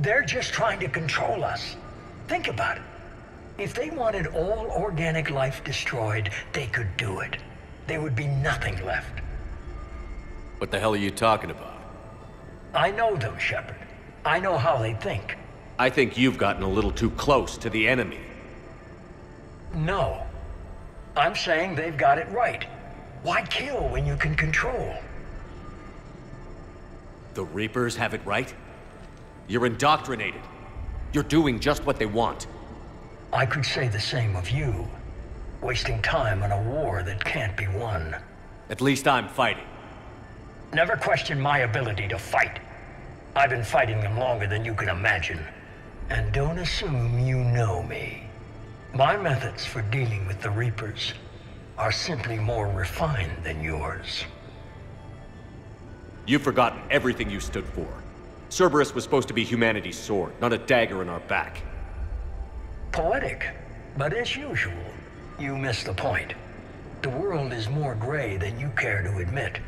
They're just trying to control us. Think about it. If they wanted all organic life destroyed, they could do it. There would be nothing left. What the hell are you talking about? I know them, Shepard. I know how they think. I think you've gotten a little too close to the enemy. No. I'm saying they've got it right. Why kill when you can control? The Reapers have it right? You're indoctrinated. You're doing just what they want. I could say the same of you. Wasting time on a war that can't be won. At least I'm fighting. Never question my ability to fight. I've been fighting them longer than you can imagine. And don't assume you know me. My methods for dealing with the Reapers are simply more refined than yours. You've forgotten everything you stood for. Cerberus was supposed to be humanity's sword, not a dagger in our back. Poetic, but as usual, you miss the point. The world is more gray than you care to admit.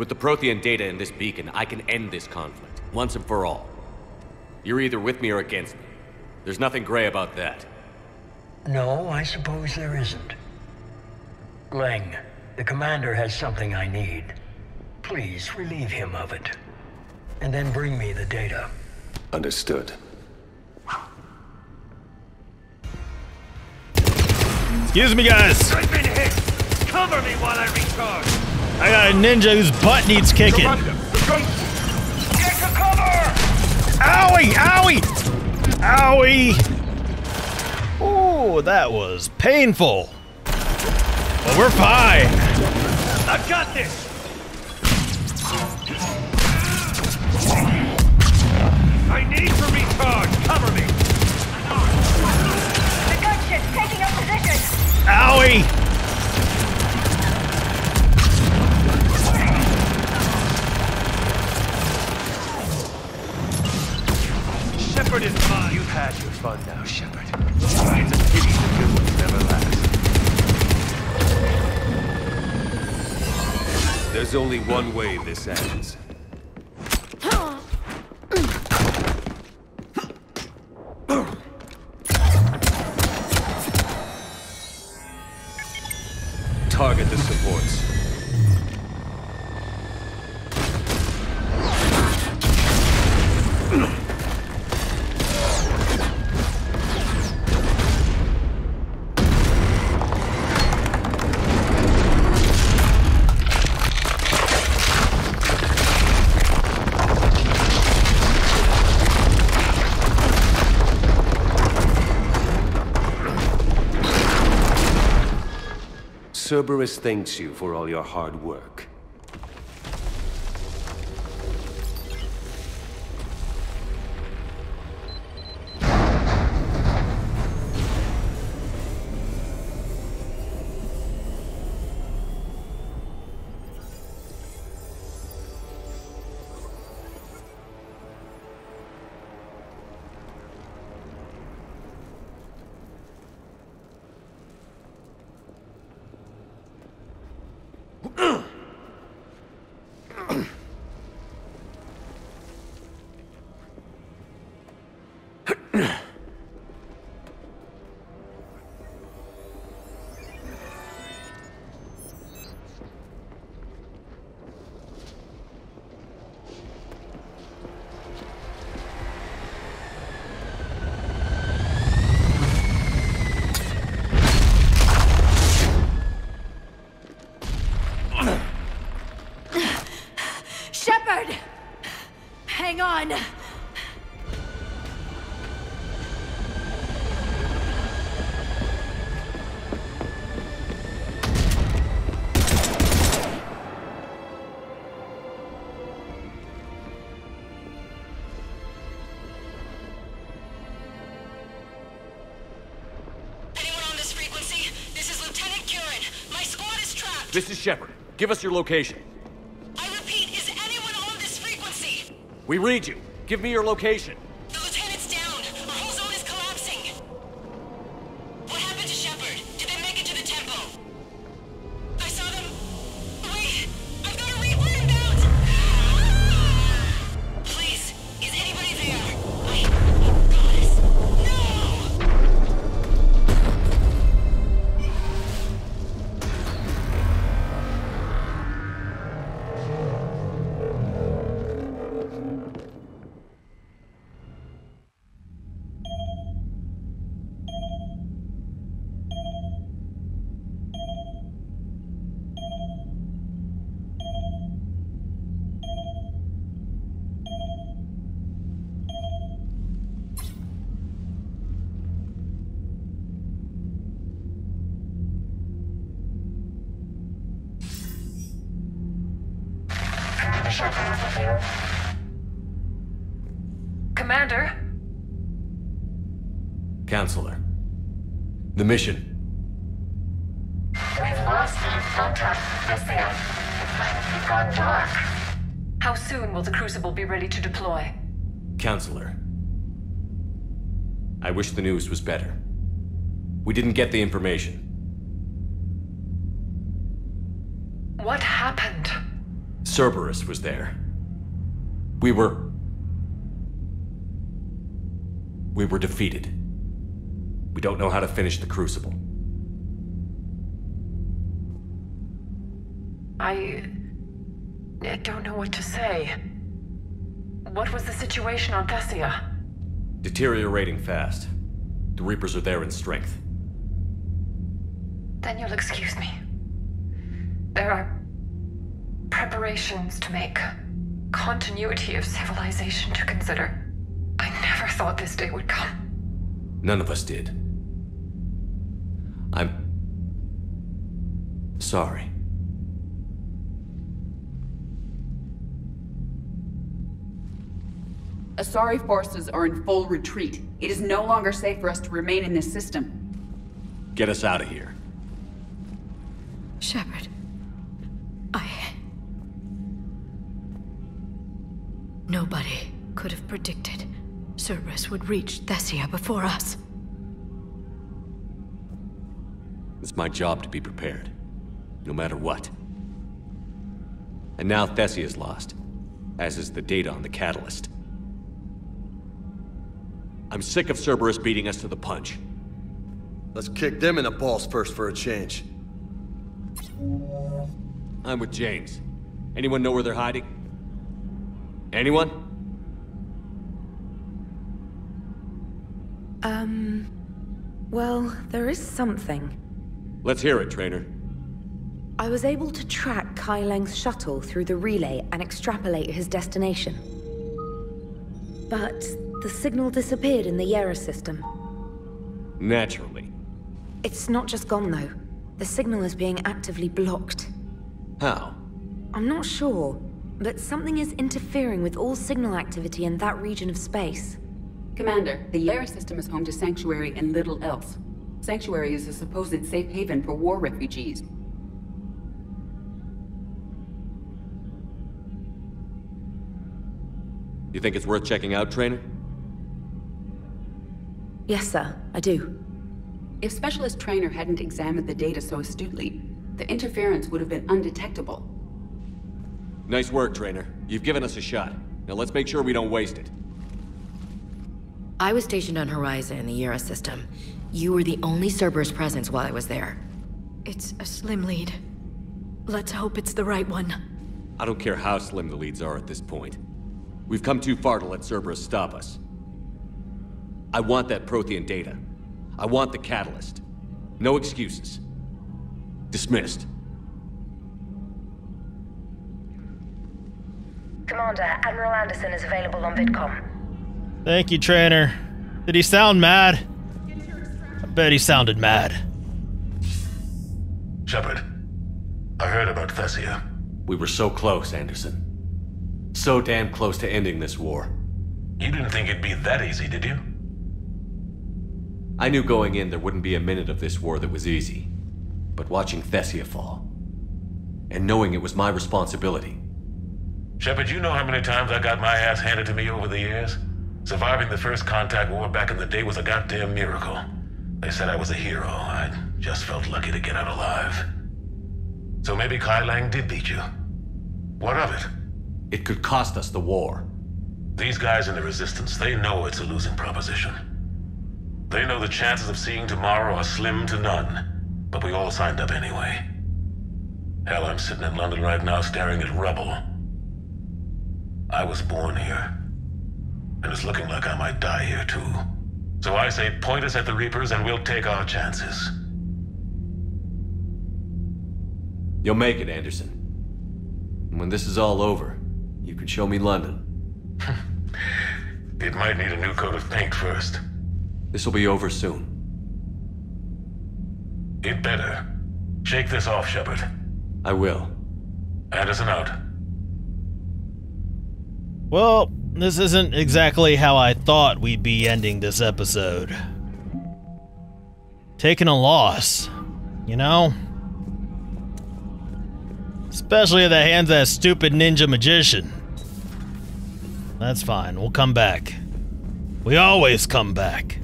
With the Prothean data in this beacon, I can end this conflict, once and for all. You're either with me or against me. There's nothing gray about that. No, I suppose there isn't. Leng, the commander has something I need. Please relieve him of it. And then bring me the data. Understood. Excuse me, guys. I've been hit! Cover me while I recharge! I got a ninja whose butt needs kicking. Owie! Owie! Owie! Oh, that was painful. But we're fine. I've got this! I need to recharge! Cover me! Only one way this ends. Cerberus thanks you for all your hard work. Hang on! Anyone on this frequency? This is Lieutenant Curran. My squad is trapped. This is Shepard. Give us your location. We read you. Give me your location. Mission. We've lost contact with the It's gone dark. How soon will the Crucible be ready to deploy? Counselor. I wish the news was better. We didn't get the information. What happened? Cerberus was there. We were... We were defeated. We don't know how to finish the Crucible. I. I don't know what to say. What was the situation on Thessia? Deteriorating fast. The Reapers are there in strength. Then you'll excuse me. There are preparations to make, continuity of civilization to consider. I never thought this day would come. None of us did. I'm... sorry. Asari forces are in full retreat. It is no longer safe for us to remain in this system. Get us out of here. Shepard. I. Nobody could have predicted Cerberus would reach Thessia before us. It's my job to be prepared. No matter what. And now Thessia's lost. As is the data on the catalyst. I'm sick of Cerberus beating us to the punch. Let's kick them in the balls first for a change. I'm with James. Anyone know where they're hiding? Anyone? Um... Well, there is something. Let's hear it, Traynor. I was able to track Kai Leng's shuttle through the relay and extrapolate his destination. But the signal disappeared in the Iera system. Naturally. It's not just gone, though. The signal is being actively blocked. How? I'm not sure, but something is interfering with all signal activity in that region of space. Commander, the Iera system is home to Sanctuary and little else. Sanctuary is a supposed safe haven for war refugees. You think it's worth checking out, Traynor? Yes, sir, I do. If Specialist Traynor hadn't examined the data so astutely, the interference would have been undetectable. Nice work, Traynor. You've given us a shot. Now let's make sure we don't waste it. I was stationed on Horizon in the Iera system. You were the only Cerberus presence while I was there. It's a slim lead. Let's hope it's the right one. I don't care how slim the leads are at this point. We've come too far to let Cerberus stop us. I want that Prothean data. I want the catalyst. No excuses. Dismissed. Commander, Admiral Anderson is available on VidCom. Thank you, Traynor. Did he sound mad? I bet he sounded mad. Shepard, I heard about Thessia. We were so close, Anderson. So damn close to ending this war. You didn't think it'd be that easy, did you? I knew going in there wouldn't be a minute of this war that was easy. But watching Thessia fall, and knowing it was my responsibility. Shepard, you know how many times I got my ass handed to me over the years? Surviving the first contact war back in the day was a goddamn miracle. They said I was a hero. I just felt lucky to get out alive. So maybe Kai Leng did beat you. What of it? It could cost us the war. These guys in the Resistance, they know it's a losing proposition. They know the chances of seeing tomorrow are slim to none, but we all signed up anyway. Hell, I'm sitting in London right now staring at rubble. I was born here, and it's looking like I might die here too. So I say point us at the Reapers and we'll take our chances. You'll make it, Anderson. And when this is all over, you can show me London. it might need a new coat of paint first. This will be over soon. It better. Shake this off, Shepard. I will. Anderson out. Well, this isn't exactly how I thought we'd be ending this episode. Taking a loss, you know? Especially at the hands of that stupid ninja magician. That's fine, we'll come back. We always come back.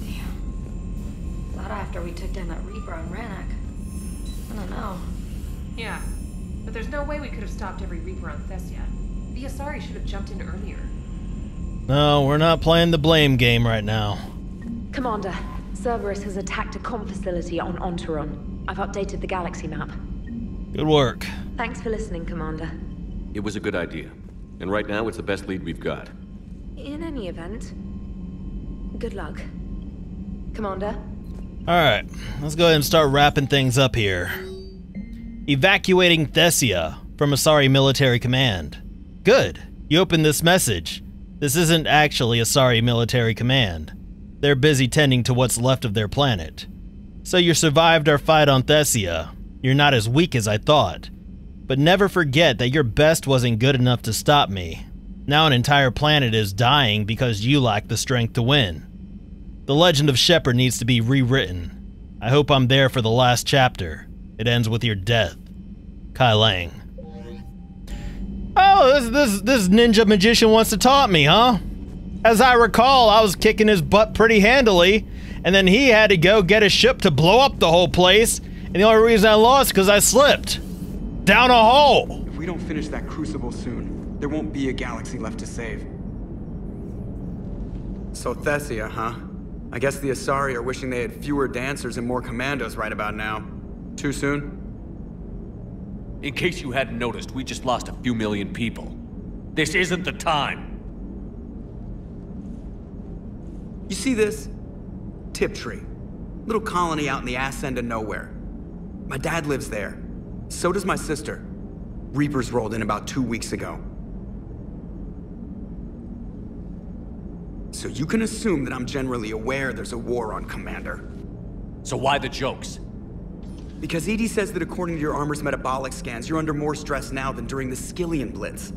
Damn. Not after we took down that Reaper on Rannoch. I don't know. Yeah, but there's no way we could have stopped every Reaper on Thessia. The Asari should have jumped in earlier. No, we're not playing the blame game right now. Commander, Cerberus has attacked a comm facility on Ontarom. I've updated the galaxy map. Good work. Thanks for listening, Commander. It was a good idea. And right now, it's the best lead we've got. In any event, good luck. Commander? Alright, let's go ahead and start wrapping things up here. Evacuating Thessia from Asari Military Command. Good. You opened this message. This isn't actually Asari Military Command. They're busy tending to what's left of their planet. So you survived our fight on Thessia. You're not as weak as I thought. But never forget that your best wasn't good enough to stop me. Now an entire planet is dying because you lack the strength to win. The legend of Shepard needs to be rewritten. I hope I'm there for the last chapter. It ends with your death. Kai Leng. Oh, this, this, this ninja magician wants to taunt me, huh? As I recall, I was kicking his butt pretty handily, and then he had to go get a ship to blow up the whole place, and the only reason I lost because I slipped. Down a hole. If we don't finish that crucible soon, there won't be a galaxy left to save. So Thessia, huh? I guess the Asari are wishing they had fewer dancers and more commandos right about now. Too soon? In case you hadn't noticed, we just lost a few million people. This isn't the time. You see this? Tiptree. Little colony out in the ass end of nowhere. My dad lives there. So does my sister. Reapers rolled in about two weeks ago. So you can assume that I'm generally aware there's a war on Commander. So why the jokes? Because EDI says that according to your armor's metabolic scans, you're under more stress now than during the Skyllian Blitz.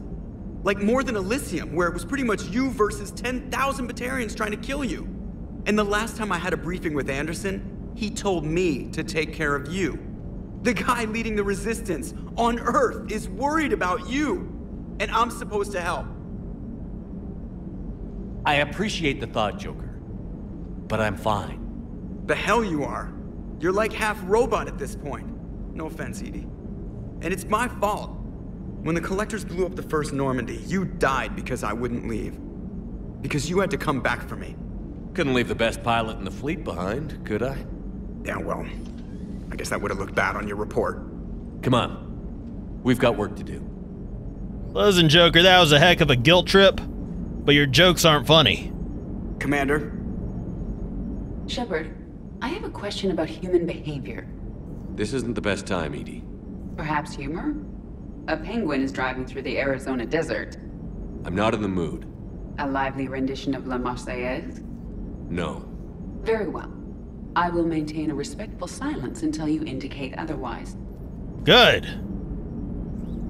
Like more than Elysium, where it was pretty much you versus 10,000 Batarians trying to kill you. And the last time I had a briefing with Anderson, he told me to take care of you. The guy leading the resistance on Earth is worried about you, and I'm supposed to help. I appreciate the thought, Joker. But I'm fine. The hell you are. You're like half robot at this point. No offense, EDI. And it's my fault. When the Collectors blew up the first Normandy, you died because I wouldn't leave. Because you had to come back for me. Couldn't leave the best pilot in the fleet behind, could I? Yeah, well, I guess that would have looked bad on your report. Come on. We've got work to do. Listen, Joker, that was a heck of a guilt trip, but your jokes aren't funny. Commander? Shepard, I have a question about human behavior. This isn't the best time, EDI. Perhaps humor? A penguin is driving through the Arizona desert. I'm not in the mood. A lively rendition of La Marseillaise? No. Very well. I will maintain a respectful silence until you indicate otherwise. Good.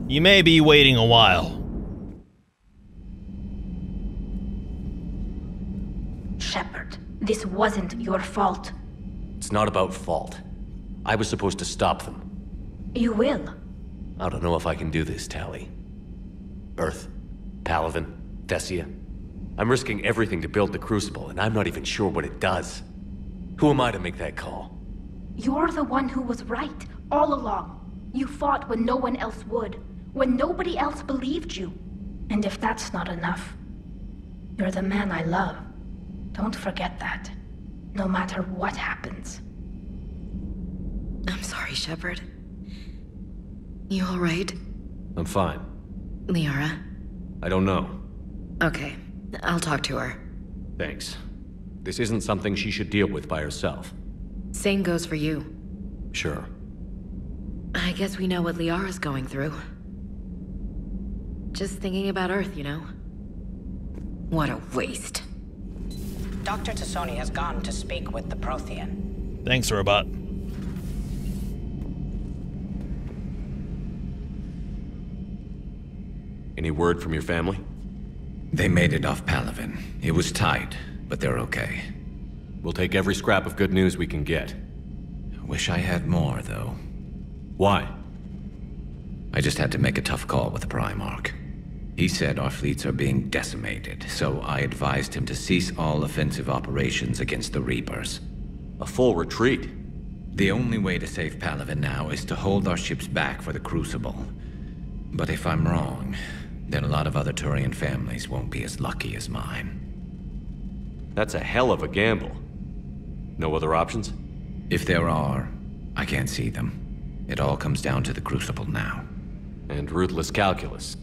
You may be waiting a while. Shepard, this wasn't your fault. It's not about fault. I was supposed to stop them. You will. I don't know if I can do this, Tali. Earth, Palaven, Thessia. I'm risking everything to build the Crucible, and I'm not even sure what it does. Who am I to make that call? You're the one who was right, all along. You fought when no one else would, when nobody else believed you. And if that's not enough, you're the man I love. Don't forget that, no matter what happens. I'm sorry, Shepard. You alright? I'm fine. Liara? I don't know. Okay, I'll talk to her. Thanks. This isn't something she should deal with by herself. Same goes for you. Sure. I guess we know what Liara's going through. Just thinking about Earth, you know? What a waste. Dr. T'Soni has gone to speak with the Prothean. Thanks, robot. Any word from your family? They made it off Palaven. It was tight, but they're okay. We'll take every scrap of good news we can get. Wish I had more, though. Why? I just had to make a tough call with the Primarch. He said our fleets are being decimated, so I advised him to cease all offensive operations against the Reapers. A full retreat? The only way to save Palaven now is to hold our ships back for the Crucible. But if I'm wrong, then a lot of other Turian families won't be as lucky as mine. That's a hell of a gamble. No other options? If there are, I can't see them. It all comes down to the Crucible now. And ruthless calculus.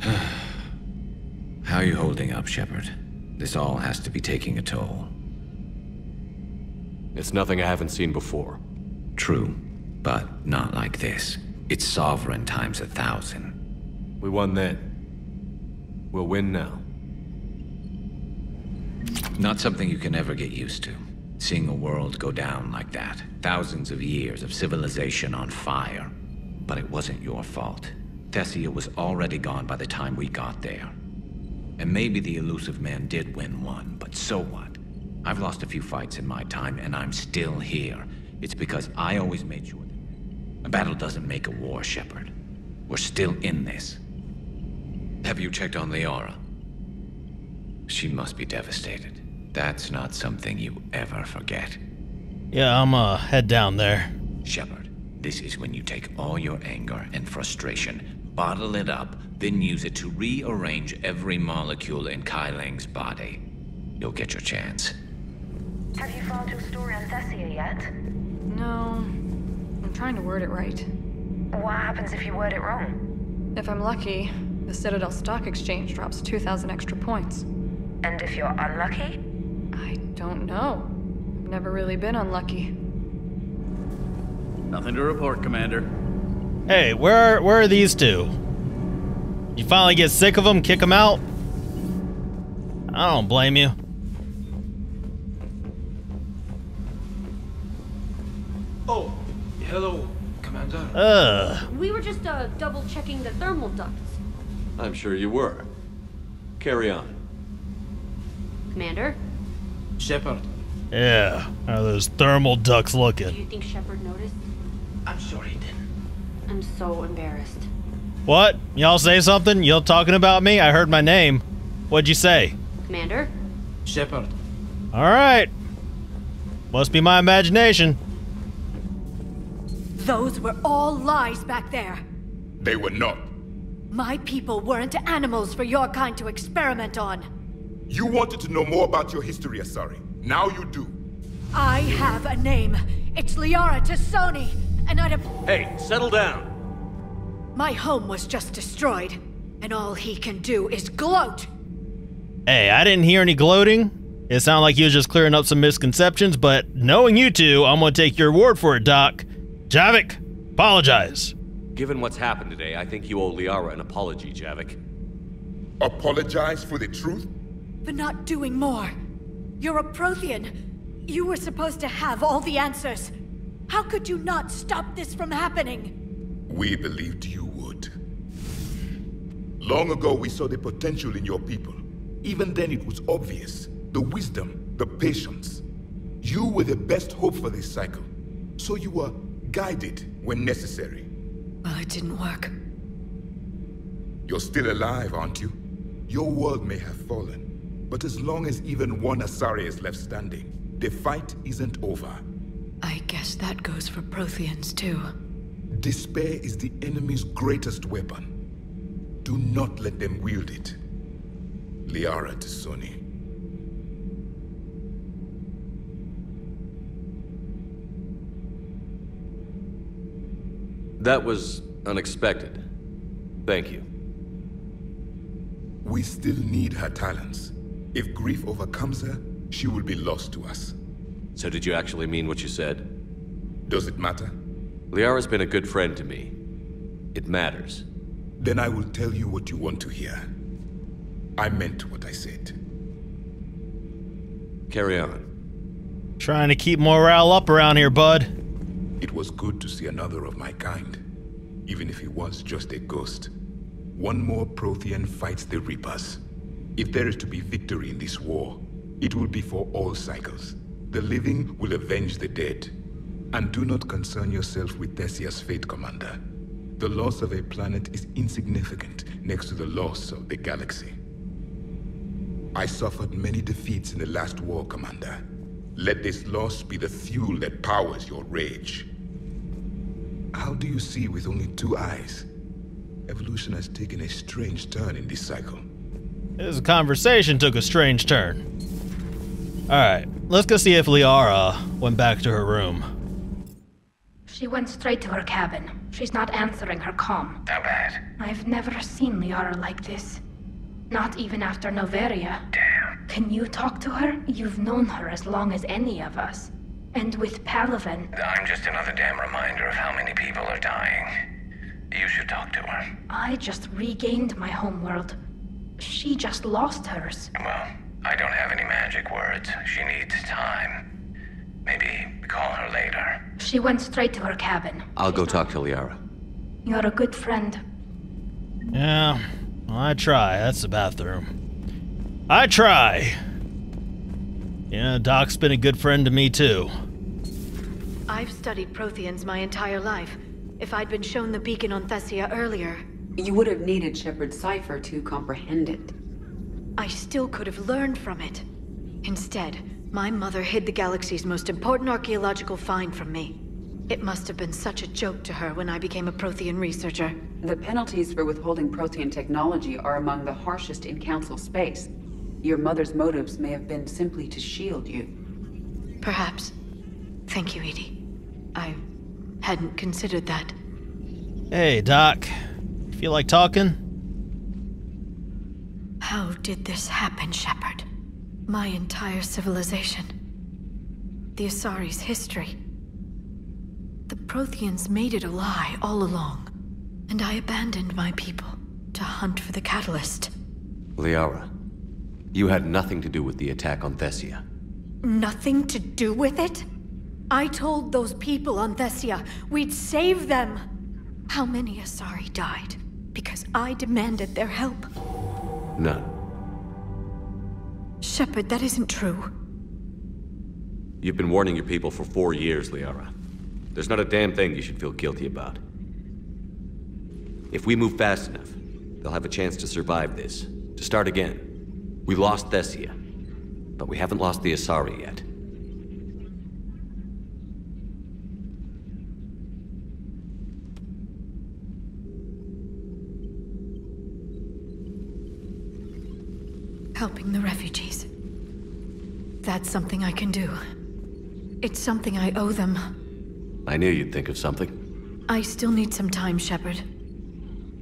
How are you holding up, Shepard? This all has to be taking a toll. It's nothing I haven't seen before. True, but not like this. It's sovereign times a thousand. We won then. We'll win now. Not something you can ever get used to. Seeing a world go down like that. Thousands of years of civilization on fire. But it wasn't your fault. Thessia was already gone by the time we got there. And maybe the Illusive Man did win one, but so what? I've lost a few fights in my time, and I'm still here. It's because I always made sure that... A battle doesn't make a war, Shepard. We're still in this. Have you checked on Liara? She must be devastated. That's not something you ever forget. Yeah, I'm uh head down there. Shepard, This is when you take all your anger and frustration, bottle it up, then use it to rearrange every molecule in Kai Leng's body. You'll get your chance. Have you found your story on Thessia yet? No. I'm trying to word it right. What happens if you word it wrong? If I'm lucky, the Citadel Stock Exchange drops 2,000 extra points. And if you're unlucky? I don't know. I've never really been unlucky. Nothing to report, Commander. Hey, where are, where are these two? You finally get sick of them, kick them out? I don't blame you. Oh, hello, Commander. Ugh. We were just uh, double checking the thermal ducts. I'm sure you were. Carry on. Commander, Shepard, Yeah. How are those thermal ducts looking? do you think Shepard noticed? I'm sorry, then. I'm so embarrassed. What? Y'all say something? Y'all talking about me? I heard my name. What'd you say? Commander, Shepard, All right. Must be my imagination. Those were all lies back there. They were not. My people weren't animals for your kind to experiment on. You wanted to know more about your history, Asari. Now you do. I have a name. It's Liara T'Soni, and I'd have. Hey, settle down. My home was just destroyed, and all he can do is gloat. Hey, I didn't hear any gloating. It sounded like you was just clearing up some misconceptions, but knowing you two, I'm gonna take your word for it, Doc. Javik, apologize. Given what's happened today, I think you owe Liara an apology, Javik. Apologize for the truth? For not doing more. You're a Prothean. You were supposed to have all the answers. How could you not stop this from happening? We believed you would. Long ago, we saw the potential in your people. Even then, it was obvious. The wisdom, the patience. You were the best hope for this cycle. So you were guided when necessary. Well, it didn't work. You're still alive, aren't you? Your world may have fallen, but as long as even one Asari is left standing, the fight isn't over. I guess that goes for Protheans, too. Despair is the enemy's greatest weapon. Do not let them wield it. Liara T'Soni. That was unexpected. Thank you. We still need her talents. If grief overcomes her, she will be lost to us. So did you actually mean what you said? Does it matter? Liara's been a good friend to me. It matters. Then I will tell you what you want to hear. I meant what I said. Carry on. Trying to keep morale up around here, bud. It was good to see another of my kind, even if he was just a ghost. One more Prothean fights the Reapers. If there is to be victory in this war, it will be for all cycles. The living will avenge the dead. And do not concern yourself with Thessia's fate, Commander. The loss of a planet is insignificant next to the loss of the galaxy. I suffered many defeats in the last war, Commander. Let this loss be the fuel that powers your rage. How do you see with only two eyes? Evolution has taken a strange turn in this cycle. This conversation took a strange turn. Alright, let's go see if Liara went back to her room. She went straight to her cabin. She's not answering her comm. How bad? I've never seen Liara like this. Not even after Noveria. Damn. Can you talk to her? You've known her as long as any of us. And with Palaven. I'm just another damn reminder of how many people are dying. You should talk to her. I just regained my homeworld. She just lost hers. Well, I don't have any magic words. She needs time. Maybe call her later. She went straight to her cabin. I'll go talk to Liara. You're a good friend. Yeah, well, I try. That's the bathroom. I try. Yeah, Doc's been a good friend to me, too. I've studied Protheans my entire life. If I'd been shown the beacon on Thessia earlier, You would have needed Shepard's cipher to comprehend it. I still could have learned from it. Instead, my mother hid the galaxy's most important archaeological find from me. It must have been such a joke to her when I became a Prothean researcher. The penalties for withholding Prothean technology are among the harshest in Council space. Your mother's motives may have been simply to shield you. Perhaps. Thank you, EDI. I hadn't considered that. Hey, Doc. Feel like talking? How did this happen, Shepard? My entire civilization. The Asari's history. The Protheans made it a lie all along. And I abandoned my people to hunt for the catalyst. Liara, you had nothing to do with the attack on Thessia. Nothing to do with it? I told those people on Thessia we'd save them. How many Asari died because I demanded their help? None. Shepard, that isn't true. You've been warning your people for four years, Liara. There's not a damn thing you should feel guilty about. If we move fast enough, they'll have a chance to survive this, to start again. We lost Thessia, but we haven't lost the Asari yet. Helping the refugees. That's something I can do. It's something I owe them. I knew you'd think of something. I still need some time, Shepard.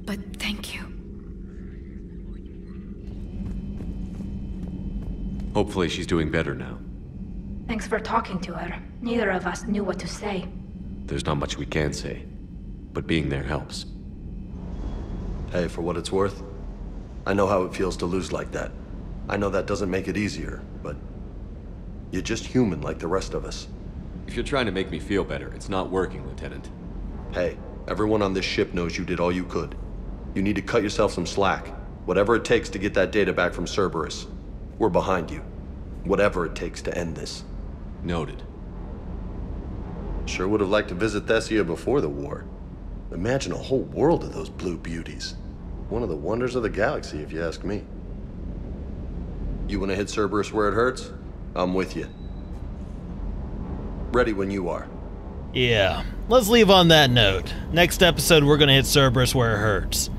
But thank you. Hopefully she's doing better now. Thanks for talking to her. Neither of us knew what to say. There's not much we can say, but being there helps. Hey, for what it's worth, I know how it feels to lose like that. I know that doesn't make it easier, but you're just human like the rest of us. If you're trying to make me feel better, it's not working, Lieutenant. Hey, everyone on this ship knows you did all you could. You need to cut yourself some slack. Whatever it takes to get that data back from Cerberus. We're behind you. Whatever it takes to end this. Noted. Sure would have liked to visit Thessia before the war. Imagine a whole world of those blue beauties. One of the wonders of the galaxy, if you ask me. You want to hit Cerberus where it hurts? I'm with you. Ready when you are. Yeah, let's leave on that note. Next episode, we're going to hit Cerberus where it hurts.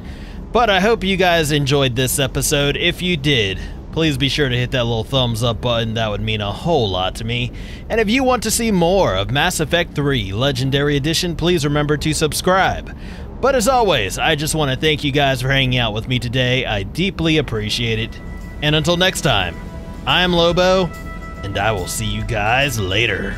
But I hope you guys enjoyed this episode. If you did, please be sure to hit that little thumbs up button. That would mean a whole lot to me. And if you want to see more of Mass Effect 3 Legendary Edition, please remember to subscribe. But as always, I just want to thank you guys for hanging out with me today. I deeply appreciate it. And until next time, I am Lobo, and I will see you guys later.